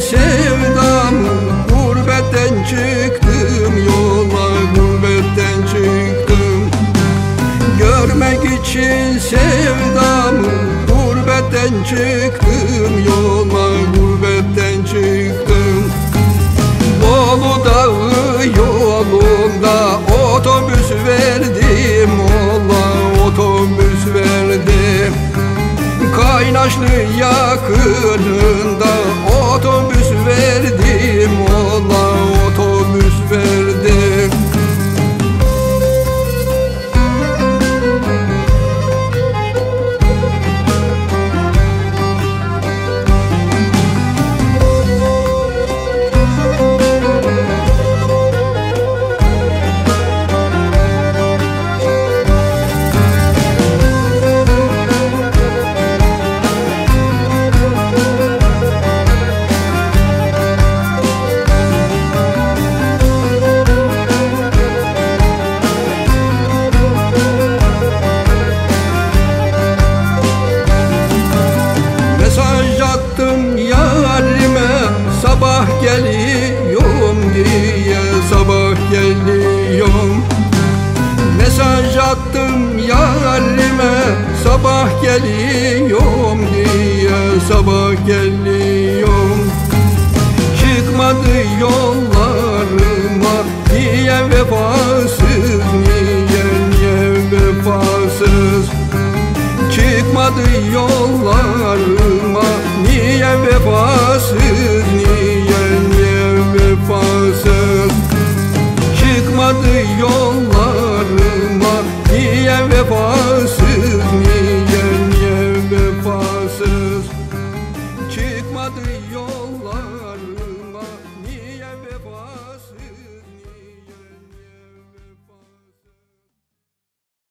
sevdam Gurbetten çıktım yola gurbetten çıktım. Görmek için sevdam Gurbetten çıktım yola gurbetten geliyorum diye sabah geliyorum. Mesaj attım yarime sabah geliyorum diye sabah geliyorum. Çıkmadı yollarıma diye vefasız niye niye vefasız? Çıkmadı yollarıma